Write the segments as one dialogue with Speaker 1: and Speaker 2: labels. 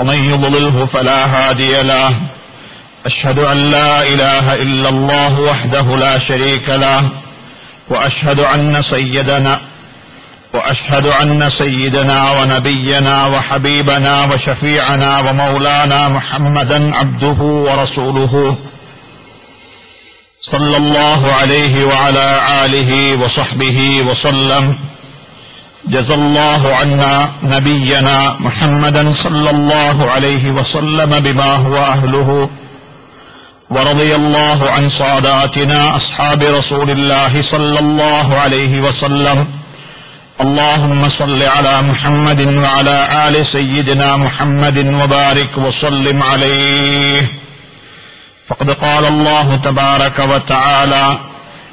Speaker 1: ومن يضلله فلا هادي له. أشهد أن لا إله إلا الله وحده لا شريك له. وأشهد أن سيدنا وأشهد أن سيدنا ونبينا وحبيبنا وشفيعنا ومولانا محمدا عبده ورسوله. صلى الله عليه وعلى آله وصحبه وسلم. جزى الله عنا نبينا محمدا صلى الله عليه وسلم بما هو أهله ورضي الله عن صاداتنا أصحاب رسول الله صلى الله عليه وسلم. اللهم صل على محمد وعلى آل سيدنا محمد وبارك وسلم عليه. فقد قال الله تبارك وتعالى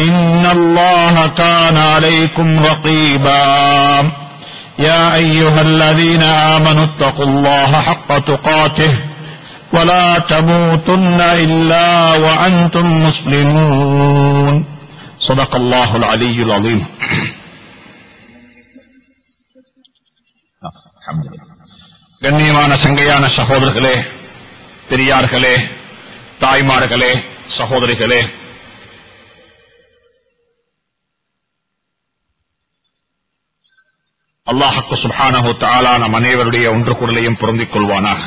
Speaker 1: إن الله كان عليكم رقيبا يا أيها الذين آمنوا اتقوا الله حق تقاته ولا تموتن إلا وأنتم مسلمون صدق الله العلي العظيم கண்ணியமான சங்கையான சகோதரர்களே பெரியார்களே தாய்மார்களே சகோதரிகளே அல்லாஹக்கு சுப்ஹானஹு தாலா நம் அனைவருடைய ஒன்று குரலையும் பொருந்திக் கொள்வானாக.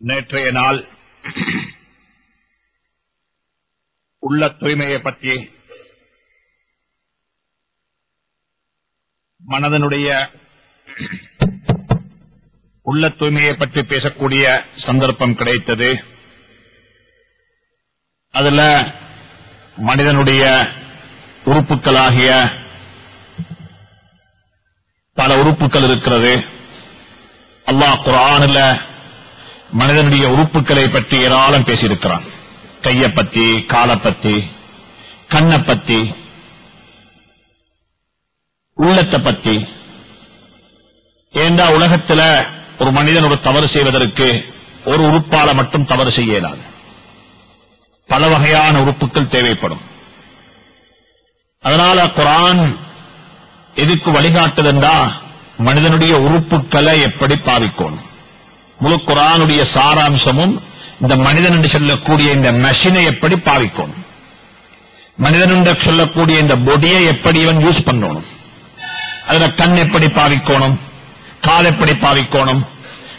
Speaker 1: நேற்றைய நாள் உள்ள தூய்மையை பற்றி மனதனுடைய உள்ள தூய்மையை பற்றி பேசக்கூடிய சந்தர்ப்பம் கிடைத்தது. அதுல மனிதனுடைய உறுப்புகளாகிய பல உறுப்புகள் இருக்கிறது. அல்லாஹ் குரானில் மனிதனுடைய உறுப்புகளை பற்றி ஏராளம் பேசியிருக்கிறான். கையை பத்தி காலை பத்தி கண்ணை பத்தி உள்ளத்தை பத்தி ஏண்டா உலகத்துல ஒரு மனிதன் ஒரு தவறு செய்வதற்கு ஒரு உறுப்பால மட்டும் தவறு செய்ய இயலாது பல வகையான உறுப்புகள் தேவைப்படும். அதனால குரான் எதுக்கு வழிகாட்டுதுண்டா? மனிதனுடைய உறுப்புகளை எப்படி பாவிக்கணும்? முழு குரானுடைய சாராம்சமும் இந்த மனிதன் என்று சொல்லக்கூடிய இந்த மெஷினை எப்படி பாவிக்கணும்? மனிதன் என்று சொல்லக்கூடிய இந்த பொடியை எப்படி இவன் யூஸ் பண்ணணும்? அதுல கண் எப்படி பாவிக்கணும்? கால் எப்படி பாவிக்கணும்?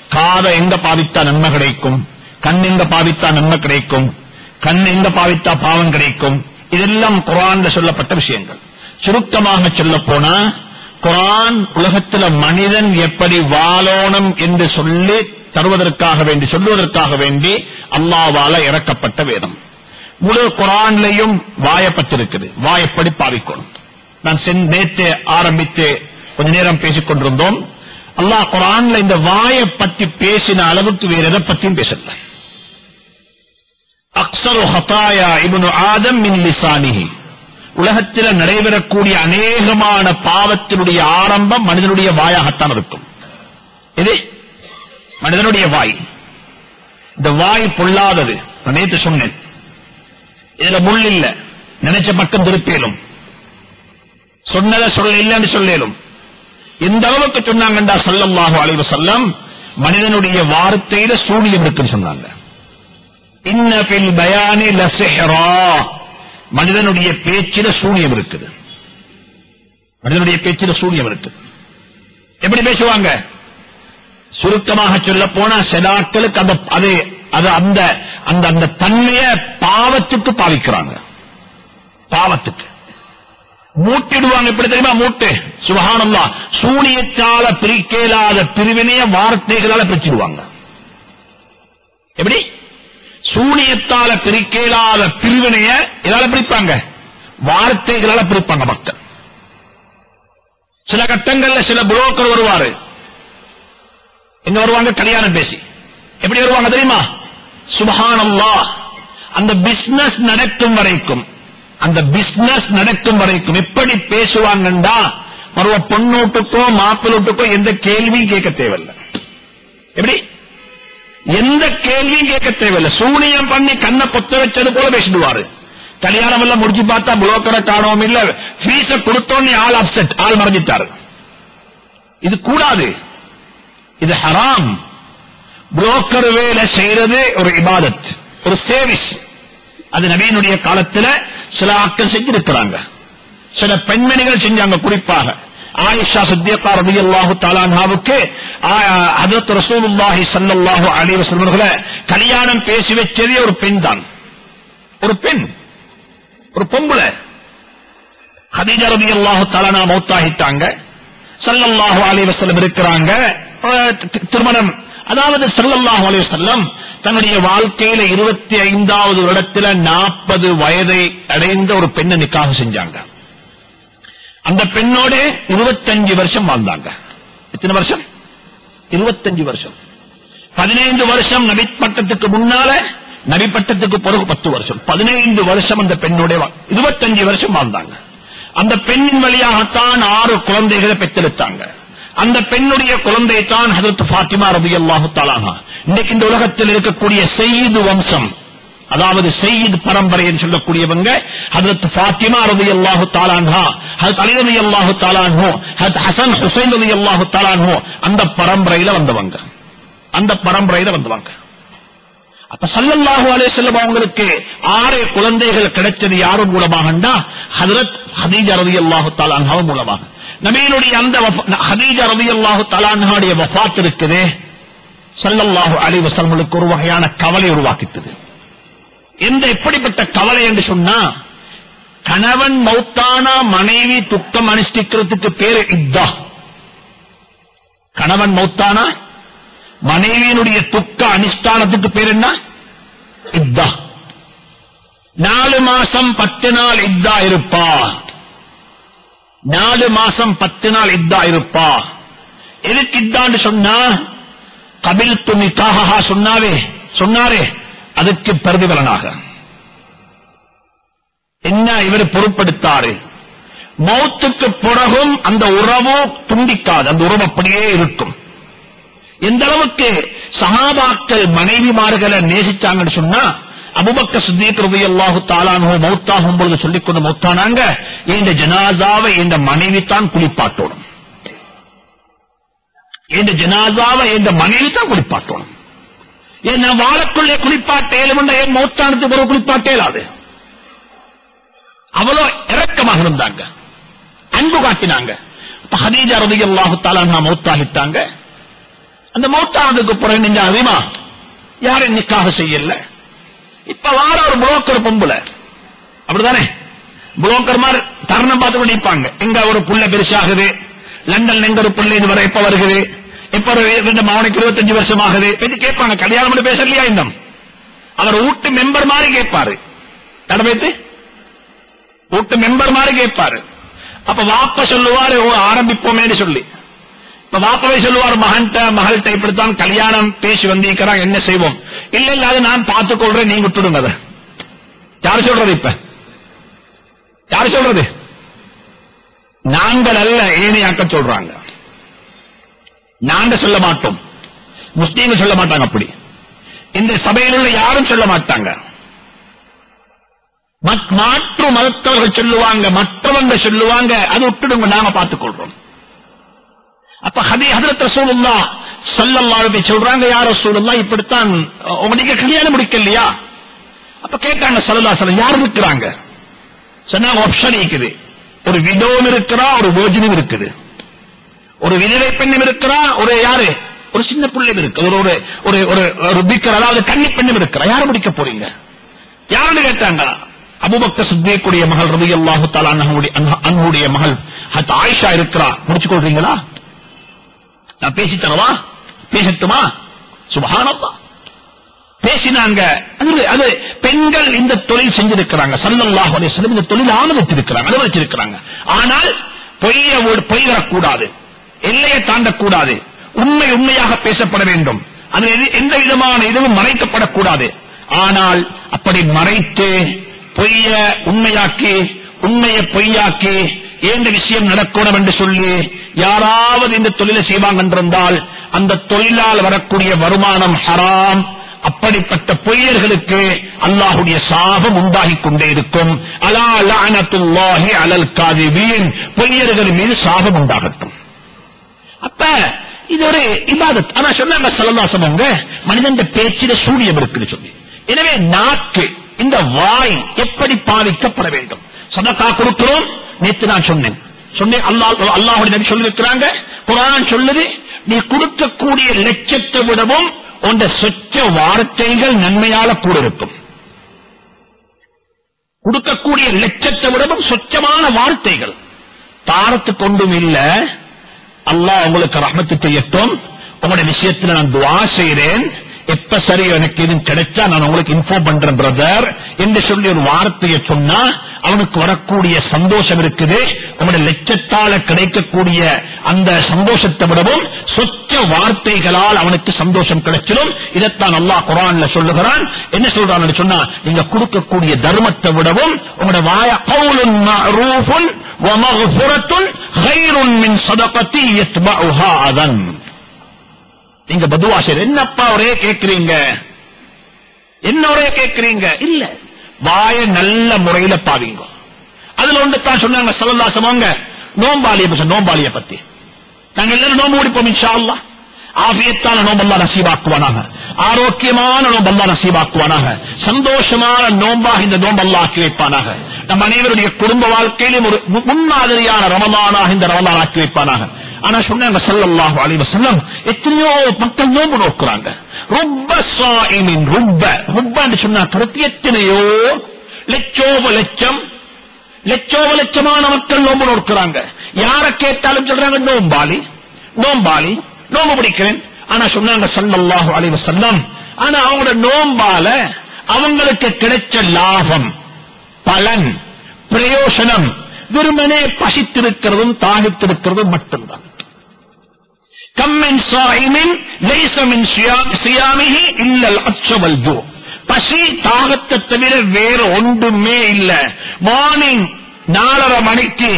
Speaker 1: காதை எங்க பாவித்தா நன்மை கிடைக்கும்? கண் எங்க பாவித்தா நன்மை கிடைக்கும்? கண் எங்க பாவித்தா பாவம் கிடைக்கும்? இதெல்லாம் குரான்ல சொல்லப்பட்ட விஷயங்கள். சுருக்கமாக சொல்ல போனா குரான் உலகத்துல மனிதன் எப்படி வாழணும் என்று சொல்லி தருவதற்காக வேண்டி சொல்லுவதற்காக வேண்டி அல்லாவால இறக்கப்பட்ட வேதம். முழு குரான்லையும் வாயப்பட்டிருக்குது. வாய் எப்படி பாவிக்கணும்? நான் நேற்று ஆரம்பித்து கொஞ்ச நேரம் பேசிக் கொண்டிருந்தோம். அல்லாஹ் குரான்ல இந்த வாயை பத்தி பேசின அளவுக்கு வேற எதை பற்றியும் பேசல. அக்சரு ஹதாயா இபுனு ஆதம் மின் லிசானிஹி உலகத்தில் நடைபெறக்கூடிய அநேகமான பாவத்தினுடைய ஆரம்பம் மனிதனுடைய வாயாகத்தான் இருக்கும் இது மனிதனுடைய வாய் இந்த வாய் பொல்லாதது நான் நேற்று சொன்னேன் இதுல முள் இல்ல நினைச்ச பக்கம் திருப்பியலும் சொன்னத சொல்ல இல்லன்னு சொல்லேலும் எந்த அளவுக்கு சொன்னாங்கண்டா சல்லல்லாஹு அலைஹி வஸல்லம் மனிதனுடைய வார்த்தையில சூரியம் இருக்குன்னு சொன்னாங்க இன்ன பயானி லசிஹ்ரா. மனிதனுடைய பேச்சில சூனியம் இருக்குது. மனிதனுடைய பேச்சில சூனியம் இருக்குது. எப்படி பேசுவாங்க? சுருக்கமாக சொல்ல போனா செடாக்களுக்கு அந்த அது அது அந்த அந்த அந்த தன்மைய பாவத்துக்கு பாவிக்கிறாங்க. பாவத்துக்கு. மூட்டிடுவாங்க எப்படி தெரியுமா? மூட்டு. சுபஹானல்லா சூனியத்தால பிரிக்கலாத பிரிவினைய வார்த்தைகளால பிரிச்சிடுவாங்க. எப்படி? சூனியத்தால பிரிக்கலாத பிரிவினைய எதால பிரிப்பாங்க. வார்த்தைகளால பிரிப்பாங்க மக்கள். சில கட்டங்கள்ல சில புரோக்கர் வருவாரு. எங்க வருவாங்க? கல்யாணம் பேசி. எப்படி வருவாங்க தெரியுமா? சுபஹானல்லா அந்த பிசினஸ் நடக்கும் வரைக்கும் அந்த பிசினஸ் நடக்கும் வரைக்கும் எப்படி பேசுவாங்கண்டா? மறுவ பொண்ணூட்டுக்கோ மாப்பிள்ளூட்டுக்கோ எந்த கேள்வியும் கேட்க தேவையில்லை. எப்படி? எந்த கேள்வியும் கேட்க தேவையில்லை. சூனியம் பண்ணி கண்ணை பொத்த வச்சது போல பேசிடுவாரு. கல்யாணம் எல்லாம் முடிச்சு பார்த்தா புரோக்கரை காணவும் இல்ல. பீஸ கொடுத்தோன்னு ஆள் அப்செட் ஆள் மறைஞ்சிட்டாரு. இது கூடாது. இது ஹராம் புரோக்கர் வேலை செய்யறது ஒரு இபாதத் ஒரு சேவிஸ் அது நவீனுடைய காலத்துல சில ஆட்கள் செஞ்சிருக்கிறாங்க. சில பெண்மணிகள் செஞ்சாங்க குறிப்பாக. ஆயிஷா சித்தியக்கா ரலியல்லாஹு தஆலாவுக்கு ஹஜரத் ரசூலுல்லாஹி சல்லாஹு அலிவ செல்வர்களை கல்யாணம் பேசி வச்சதே ஒரு பெண் தான். ஒரு பெண். ஒரு பொம்பளை. ஹதீஜா ரலியல்லாஹு தாலானா மௌத்தாகிட்டாங்க. சல்லல்லாஹு அலிவ வஸல்லம் இருக்கிறாங்க. அஹ் திருமணம். அதாவது சல்லல்லாஹு அலைஹி செல்லம் தன்னுடைய வாழ்க்கையில இருபத்தி ஐந்தாவது வருடத்துல நாற்பது வயதை அடைந்த ஒரு பெண்ணை நிக்காக செஞ்சாங்க. அந்த பெண்ணோட இருபத்தஞ்சு வருஷம் வாழ்ந்தாங்க. எத்தனை வருஷம்? இருபத்தஞ்சு வருஷம். பதினைந்து வருஷம் நபிப்பட்டத்துக்கு முன்னால நபிப்பட்டத்துக்கு பிறகு பத்து வருஷம். பதினைந்து வருஷம் அந்த பெண்ணோட வா- இருபத்தஞ்சு வருஷம் வாழ்ந்தாங்க. அந்த பெண்ணின் வழியாகத்தான் ஆறு குழந்தைகளை பெற்றெடுத்தாங்க. அந்த பெண்ணுடைய குழந்தை தான் ஹதரத் ஃபாத்திமா ரபியல்லாஹு தாலாகா இன்னைக்கு இந்த உலகத்தில் இருக்கக்கூடிய செய்து வம்சம் அதாவது செய்யீத் பரம்பரை என்று சொல்லக்கூடியவங்க ஹதரத் ஃபாத்திமா ரலியல்லாஹு அல்லாஹு தாலான்ஹா ஹத் அலி ரலியல்லாஹு தஆலா அன்ஹு ஹசன் ஹுசைன் ரலியல்லாஹு அல்லாஹு தாலான்ஹோ அந்த பரம்பரையில வந்தவங்க. அந்த பரம்பரையில வந்தவங்க. அப்ப சல்லல்லாஹு அலே செல்லம் அவங்களுக்கு ஆறு குழந்தைகள் கிடைச்சது யாரும் மூலமாகண்டா? ஹதரத் ஹதீஜா ரலியல்லாஹு அல்லாஹு தாலான்ஹாவும் மூலமாக. நபீனுடைய அந்த வஃப- ஹதீஜா ரலியல்லாஹு தஆலா அன்ஹாவுடைய வஃபாத் இருக்குதே. சல்லல்லாஹு அலி வஸல்லமுக்கு ஒரு வகையான கவலை உருவாக்கித்தது. எந்த எப்படிப்பட்ட கவலை என்று சொன்னா கணவன் மௌத்தானா மனைவி துக்கம் அனுஷ்டிக்கிறதுக்கு பேரு இத்தா கணவன் மௌத்தானா மனைவியினுடைய துக்க அனுஷ்டானத்துக்கு பேர் என்ன? இத்தா நாலு மாசம் பத்து நாள் இத்தா இருப்பா. நாலு மாசம் பத்து நாள் இத்தா இருப்பா. எதுக்கு இத்தான்னு சொன்னா கபில் துணி காஹா சொன்னாவே சொன்னாரே. அதற்கு பிரதிபலனாக. என்ன இவர் பொருட்படுத்தாரு? மௌத்துக்கு பிறகும் அந்த உறவு துண்டிக்காது. அந்த உறவு அப்படியே இருக்கும். எந்த அளவுக்கு சகாபாக்கள் மனைவிமார்களை நேசிச்சாங்கன்னு சொன்னா அபுபக்க சித்திக் ரலியல்லாஹு தஆலாஹு மௌத்தாகும் பொழுது சொல்லிக் கொண்டு மௌத்தானாங்க இந்த ஜனாசாவை இந்த மனைவி தான் குளிப்பாட்டோடும். இந்த ஜனாசாவை இந்த மனைவி தான் குளிப்பாட்டோடும். ஏன் வாழக்குள்ளே குளிப்பாட்ட ஏழுமண்ட என் மௌத்தானத்துக்கு பிறகு குளிப்பாட்ட அவ்வளோ இரக்கமாக இருந்தாங்க. அன்பு காட்டினாங்க. அப்ப ஹதீஜா ரலியல்லாஹு தஆலா மௌத்தாகிட்டாங்க. அந்த மௌத்தானதுக்கு பிறகு நீங்க அறிமா யாரும் நிக்காக செய்யல. இப்ப வார ஒரு புரோக்கர் பொம்புல அப்படிதானே புரோக்கர் மாதிரி தருணம் பார்த்து நிற்பாங்க எங்க ஒரு புள்ள பெருசாகுது. லண்டன் எங்க ஒரு புள்ள இது வரை எப்ப வருகிறது இப்ப ஒரு ரெண்டு மாவனுக்கு இருபத்தஞ்சு வருஷம் ஆகுது இது கேட்பாங்க கல்யாணம் பேசலையா இன்னும்? அவர் வீட்டு மெம்பர் மாதிரி கேட்பாரு. தடவைத்து வீட்டு மெம்பர் மாதிரி கேட்பாரு. அப்ப வாப்ப சொல்லுவாரு ஓ ஆரம்பிப்போமேன்னு சொல்லி. இப்ப வாப்பவை சொல்லுவார் மகன்கிட்ட மகள்கிட்ட இப்படித்தான் கல்யாணம் பேசி வந்திருக்கிறாங்க என்ன செய்வோம்? இல்ல இல்ல அது நான் பார்த்துக் கொள்றேன் நீ விட்டுடுங்க அதை. யாரு சொல்றது இப்ப? யாரு சொல்றது? நாங்கள் அல்ல ஏனையாக்க சொல்றாங்க. நாங்க சொல்ல மாட்டோம். முஸ்லீம்கள் சொல்ல மாட்டாங்க அப்படி. இந்த சபையில் உள்ள யாரும் சொல்ல மாட்டாங்க. மத்- மாற்று மதத்தவர்கள் சொல்லுவாங்க மற்றவங்க சொல்லுவாங்க அது விட்டுடுங்க நாங்க பார்த்துக் கொள்றோம் அப்ப ஹதி ஹதரத் ரசூலுல்லா ஸல்லல்லாஹு சொல்றாங்க யார் ரசூலுல்லா இப்படித்தான் உங்களுக்கு கல்யாணம் முடிக்கலையா? அப்ப கேட்டாங்க ஸல்லல்லாஹு அலைஹி யார் இருக்கிறாங்க? சொன்னாங்க ஆப்ஷன் இருக்குது. ஒரு விதவும் இருக்கிறா ஒரு வோஜனும் இருக்குது. ஒரு விதவை பெண்ணும் இருக்கிறா ஒரு யாரு? ஒரு சின்ன பிள்ளையும் இருக்கு. ஒரு ஒரு ஒரு ஒரு ஒரு பிக்கர் அதாவது கன்னி பெண்ணும் இருக்கிறா. யாரை முடிக்க போறீங்க? யாருன்னு கேட்டாங்க அபுபக்த சித்தியக்குடைய மகள் ரவி அல்லாஹு தாலா அன்னுடைய மகள் ஹத் ஆயிஷா இருக்கிறா. முடிச்சு கொள்றீங்களா? நான் பேசித்தனவா பேசட்டுமா? சுபஹானல்லாஹ். பேசினாங்க. அது அது பெண்கள் இந்த தொழில் செஞ்சிருக்கிறாங்க. சல்லல்லாஹு இந்த தொழில் ஆனந்திச்சிருக்கிறாங்க அனுபவிச்சிருக்கிறாங்க. ஆனால் பொய்ய ஒரு பொய் வரக்கூடாது. எல்லையை தாண்டக்கூடாது. உண்மை உண்மையாக பேசப்பட வேண்டும். அது எந்த விதமான இதுவும் மறைக்கப்படக்கூடாது. ஆனால் அப்படி மறைத்து பொய்ய உண்மையாக்கி உண்மையை பொய்யாக்கி ஏந்த விஷயம் நடக்கணும் என்று சொல்லி யாராவது இந்த தொழிலை செய்வாங்க என்றிருந்தால் அந்த தொழிலால் வரக்கூடிய வருமானம் ஹராம். அப்படிப்பட்ட பொய்யர்களுக்கு அல்லாஹுடைய சாபம் உண்டாகிக் கொண்டே இருக்கும். அலா லஅனத்துல்லாஹி அலல் வீண் பொய்யர்கள் மீது சாபம் உண்டாகட்டும். அப்ப இது ஒரு இபாதத். ஆனா சொன்னாங்க சல்லல்லாஹு அவங்க மனிதன் பேச்சில சூரியம் இருக்குன்னு சொல்லி. எனவே நாக்கு இந்த வாய் எப்படி பாதிக்கப்பட வேண்டும்? சதக்கா கொடுக்கிறோம் நேத்து நான் சொன்னேன். சொன்னேன் அல்லாஹ் அல்லாஹுடைய நபி சொல்லியிருக்கிறாங்க குரான் சொல்லுது நீ கொடுக்கக்கூடிய லட்சத்தை விடவும் உண்ட சொச்ச வார்த்தைகள் நன்மையால கூட இருக்கும். கொடுக்கக்கூடிய லட்சத்தை விடவும் சொச்சமான வார்த்தைகள். தாரத்து கொண்டும் இல்ல அல்லாஹ் உங்களுக்கு ரஹமத்து செய்யட்டும் உங்களுடைய விஷயத்துல நான் துவா செய்றேன். எப்ப சரி எனக்கு எதுவும் கிடைச்சா நான் உங்களுக்கு இன்ஃபார்ம் பண்றேன் பிரதர் என்று சொல்லி ஒரு வார்த்தையை சொன்னா அவனுக்கு வரக்கூடிய சந்தோஷம் இருக்குது. உங்களுடைய லட்சத்தால கிடைக்கக்கூடிய அந்த சந்தோஷத்தை விடவும் சொச்ச வார்த்தைகளால் அவனுக்கு சந்தோஷம் கிடைச்சிடும். இதைத்தான் அல்லாஹ் குரான்ல சொல்லுகிறான். என்ன சொல்றான்னு சொன்னா நீங்க கொடுக்கக்கூடிய தர்மத்தை விடவும் உங்களுடைய வாய கவுலுன் மின் நீங்க பதுவாசர் என்னப்பா ஒரே கேட்கிறீங்க என்ன ஒரே கேக்குறீங்க? இல்ல. வாய நல்ல முறையில பாவிங்க. அதுல ஒன்று தான் சொன்னாங்க சல்லல்லாசவங்க நோம்பாளிய பத்தி நோம்பாளிய பத்தி. நாங்க எல்லாரும் நோம்பு முடிப்போம் இன்ஷா அல்லா ஆபியத்தான நோம்பல்லா நசீபாக்குவானாக ஆரோக்கியமான நோம்பல்லா நசீபாக்குவானாக சந்தோஷமான நோம்பாக இந்த நோம்பல்லா ஆக்கி வைப்பானாக நம் அனைவருடைய குடும்ப வாழ்க்கையிலும் ஒரு முன்மாதிரியான ரமலானாக இந்த ரமலான் ஆக்கி வைப்பானாக ஆனா சொன்னாங்க ஸல்லல்லாஹு அலைவ செல்லம் எத்தனையோ மக்கள் நோம்பு நோக்குறாங்க ரொம்ப சாயிமின் ரொம்ப ரொம்ப சொன்னா கருத்து எத்தனையோ லட்சோப லட்சம் லட்சோப லட்சமான மக்கள் நோம்பு நோக்குறாங்க யார கேட்டாலும் சொல்றாங்க நோம்பாளி நோம்பாளி நோம்பு பிடிக்கிறேன். ஆனா சொன்னாங்க ஸல்லல்லாஹு அலைவ செல்லம் ஆனா அவங்களோட நோம்பால அவங்களுக்கு கிடைச்ச லாபம் பலன் பிரயோசனம் வெறுமனே பசித்திருக்கிறதும் தாகித்திருக்கிறதும் மட்டும்தான். கம்மின் பசி தாகத்தை தவிர வேற ஒன்றுமே இல்ல. மார்னிங் நாலரை மணிக்கு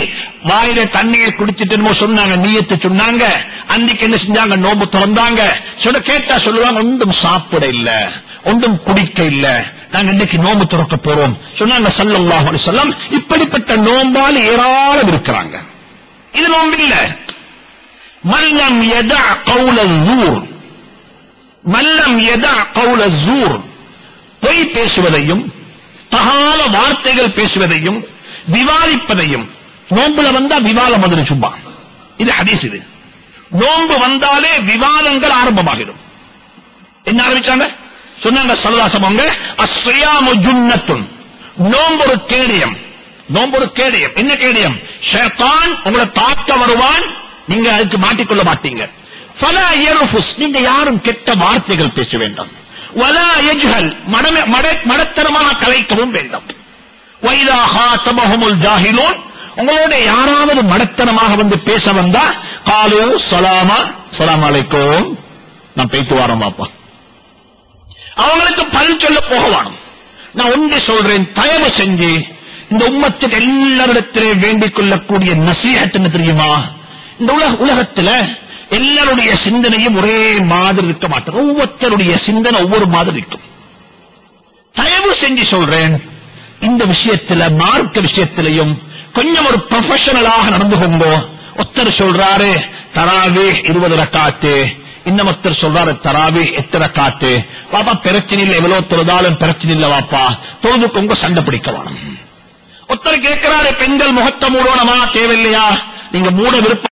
Speaker 1: வாயில தண்ணியை குடிச்சிட்டு சொன்னாங்க நீயத்து சொன்னாங்க. அன்னைக்கு என்ன செஞ்சாங்க? நோம்பு திறந்தாங்க. சொல்ல கேட்டா சொல்லுவாங்க ஒன்றும் சாப்பிட இல்ல. ஒன்றும் குடிக்க இல்ல. நாங்க இன்னைக்கு நோம்பு திறக்க போறோம். சொன்னாங்க சல்லல்லாஹு சொல்லம் இப்படிப்பட்ட நோம்பால் ஏராளம் இருக்கிறாங்க. இது நோம்பு இல்ல. மல்லம் எதா கவுல ஜூர் மல்லம் எதா கவுல ஜூர் பொய் பேசுவதையும் தகால வார்த்தைகள் பேசுவதையும் விவாதிப்பதையும். நோம்புல வந்தா விவாதம் வந்துருச்சுப்பா இது ஹதீஸ் இது. நோன்பு வந்தாலே விவாதங்கள் ஆரம்பமாகிடும். என்ன ஆரம்பிச்சாங்க? சொன்னாங்க சல்லாசமங்க அஸ்ஸியாமு நோம்பு நோன்பு ஒரு கேடயம். நோன்பு ஒரு கேடயம். என்ன கேடயம்? ஷேத்தான் உங்களை தாக்க வருவான். நீங்க அதுக்கு மாட்டிக்கொள்ள மாட்டீங்க. ஃபலா யர்ஃபுஸ். நீங்க யாரும் கெட்ட வார்த்தைகள் பேச வேண்டாம். வலா மடம- மட- மடத்தனமாக கலைக்கவும் வேண்டாம். வைதா ஹாத்தபஹுமுல் ஜாஹிலூன். உங்களோட யாராவது மடத்தனமாக வந்து பேச வந்தா காலு சலாமா சலாம் அலைக்கும் நான் போயிட்டு வரேன் பாப்பா அவங்களுக்கு பதில் சொல்ல போகவானும் நான் ஒன்று சொல்றேன் தயவு செஞ்சு இந்த உம்மத்தில் எல்லாரிடத்திலே வேண்டிக் கொள்ளக்கூடிய நசீகத் என்ன தெரியுமா? இந்த உலக உலகத்துல எல்லாருடைய சிந்தனையும் ஒரே மாதிரி இருக்க மாட்டோம் ஒவ்வொருத்தருடைய சிந்தனை ஒவ்வொரு மாதிரி இருக்கும். தயவு செஞ்சு சொல்றேன். இந்த விஷயத்துல மார்க்க விஷயத்திலையும் கொஞ்சம் ஒரு ப்ரொஃபஷனலாக நடந்து கொண்டோம் ஒத்தர் சொல்றாரு தராவே இருபது ரக்காத்து. இன்னமத்தர் சொல்றாரு தராவே எத்தனை காத்து பாப்பா பிரச்சனை இல்லை எவ்வளவு தொழுதாலும் பிரச்சனை இல்லை வாப்பா தொழுதுக்கு உங்க சண்டை பிடிக்க வேணும். ஒருத்தர் கேட்கிறாரு பெண்கள் முகத்தை மூடணுமா தேவையில்லையா? நீங்க மூட விருப்பம்